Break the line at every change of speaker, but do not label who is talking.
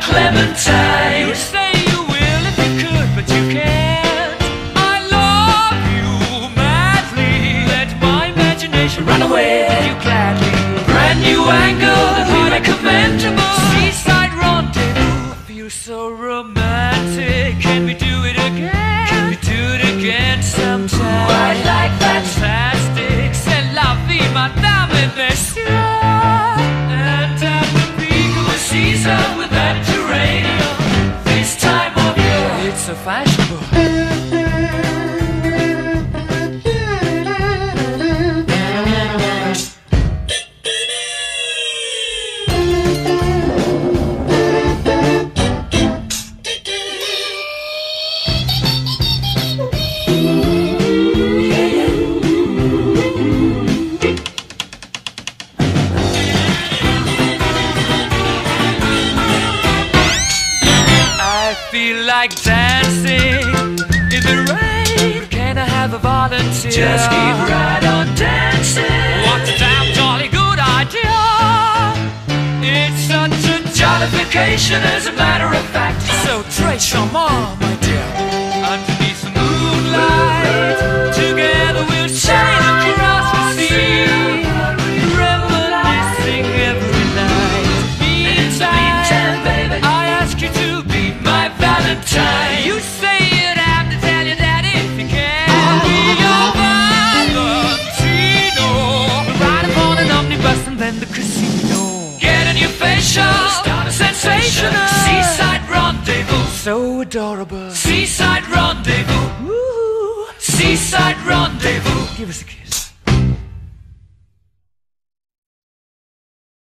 Clementine. You say you will if you could,
but you can't.
I love you madly. Let my imagination run away with you gladly. Brand new angle. Seaside rendezvous. I feel so romantic. Can we do? faz? Feel like dancing in the rain. Can I have a volunteer?
Just keep right on dancing.
What a damn jolly good idea! It's such a
Jollification, as a matter of fact.
So très charmant, my dear. Valentine. You say you'd have to tell your daddy if you can. Be your Valentino. Ride upon an omnibus and then the casino.
get a new facial. Start a sensation. Seaside rendezvous.
So adorable.
Seaside rendezvous.
Woo!
Seaside rendezvous.
Give us a kiss.